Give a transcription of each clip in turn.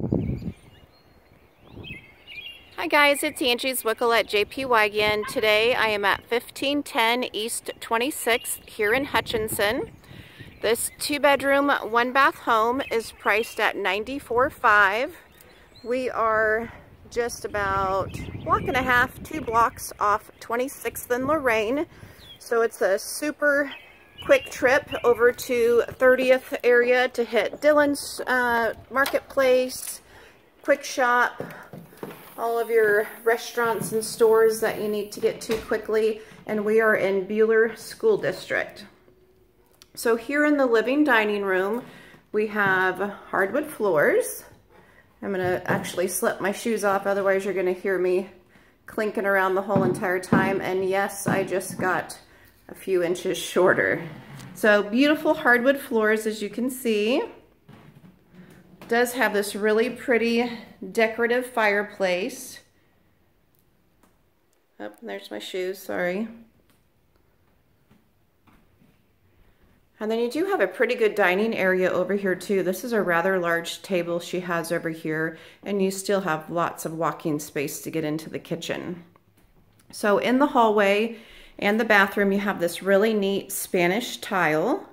Hi guys, it's Angie Zwickl at JP again. Today I am at 1510 East 26th here in Hutchinson. This two bedroom, one bath home is priced at $94,500. We are just about block and a half, two blocks off 26th and Lorraine. So it's a super quick trip over to 30th area to hit Dillons uh, Marketplace, Kwik Shop, all of your restaurants and stores that you need to get to quickly. And we are in Buhler School District. So here in the living dining room, we have hardwood floors. I'm gonna actually slip my shoes off, otherwise you're gonna hear me clinking around the whole entire time. And yes, I just got a few inches shorter. So beautiful hardwood floors, as you can see does have this really pretty decorative fireplace. Oh, there's my shoes, sorry. And then you do have a pretty good dining area over here too. This is a rather large table she has over here and you still have lots of walking space to get into the kitchen. So in the hallway and the bathroom you have this really neat Spanish tile.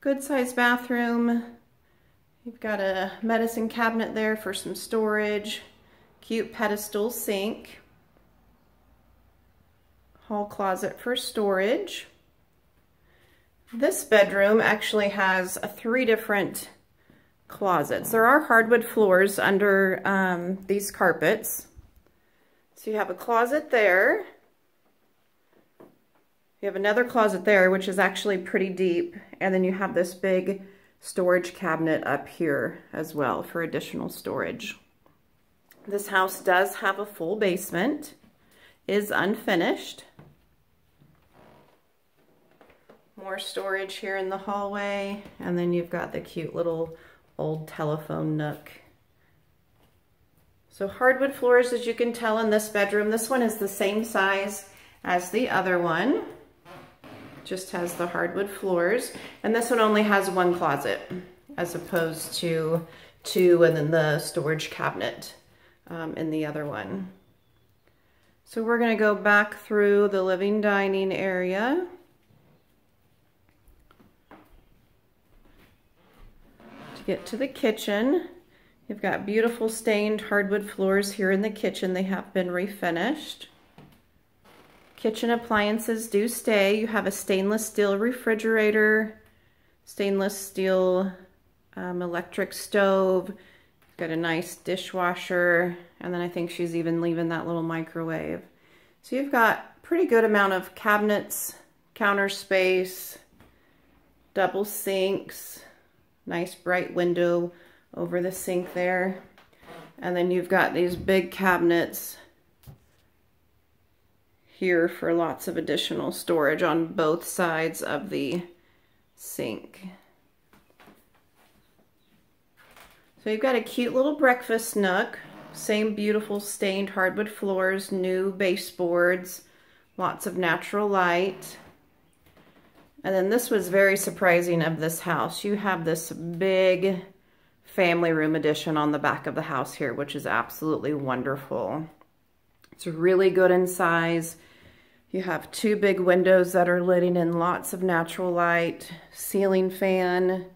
Good sized bathroom. You've got a medicine cabinet there for some storage. Cute pedestal sink. Hall closet for storage. This bedroom actually has three different closets. There are hardwood floors under um, these carpets. So you have a closet there. You have another closet there, which is actually pretty deep. And then you have this big storage cabinet up here as well for additional storage. This house does have a full basement, is unfinished. More storage here in the hallway. And then you've got the cute little old telephone nook. So hardwood floors, as you can tell in this bedroom. This one is the same size as the other one just has the hardwood floors. And this one only has one closet as opposed to two and then the storage cabinet um, in the other one. So we're gonna go back through the living dining area. Get to the kitchen. You've got beautiful stained hardwood floors here in the kitchen. They have been refinished. Kitchen appliances do stay. You have a stainless steel refrigerator, stainless steel um, electric stove, got a nice dishwasher, and then I think she's even leaving that little microwave. So you've got pretty good amount of cabinets, counter space, double sinks, nice bright window over the sink there. And then you've got these big cabinets here for lots of additional storage on both sides of the sink. So you've got a cute little breakfast nook, same beautiful stained hardwood floors, new baseboards, lots of natural light. And then this was very surprising of this house. You have this big family room addition on the back of the house here, which is absolutely wonderful. It's really good in size. You have two big windows that are letting in lots of natural light, ceiling fan,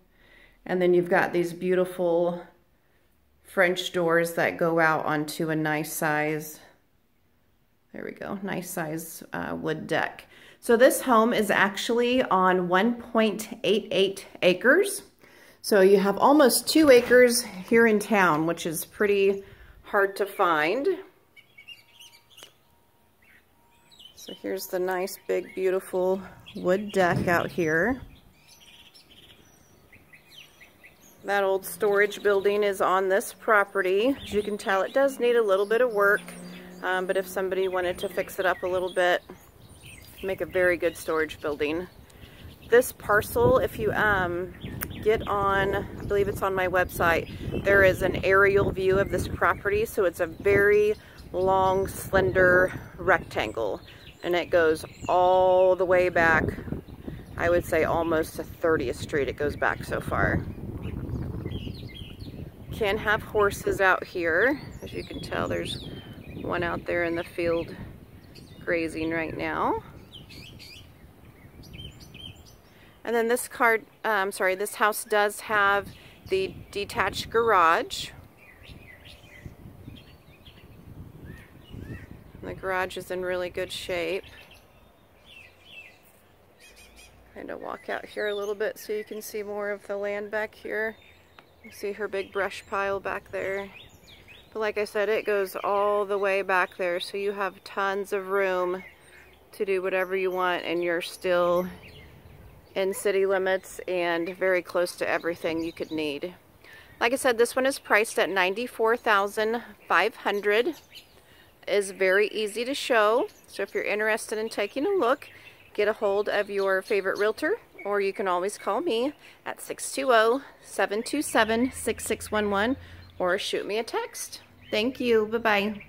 and then you've got these beautiful French doors that go out onto a nice size, there we go, nice size uh, wood deck. So this home is actually on 1.88 acres. So you have almost two acres here in town, which is pretty hard to find. So here's the nice, big, beautiful wood deck out here. That old storage building is on this property. As you can tell, it does need a little bit of work, um, but if somebody wanted to fix it up a little bit, make a very good storage building. This parcel, if you um, get on, I believe it's on my website, there is an aerial view of this property, so it's a very long, slender rectangle and it goes all the way back I would say almost to 30th Street it goes back so far. Can have horses out here. As you can tell, there's one out there in the field grazing right now. And then this card, um, sorry, this house does have the detached garage. The garage is in really good shape. Kind of walk out here a little bit so you can see more of the land back here. You see her big brush pile back there. But like I said, it goes all the way back there, so you have tons of room to do whatever you want, and you're still in city limits and very close to everything you could need. Like I said, this one is priced at 94,500. is very easy to show, so if you're interested in taking a look, get a hold of your favorite realtor or you can always call me at 620-727-6611 or shoot me a text. Thank you. Bye-bye.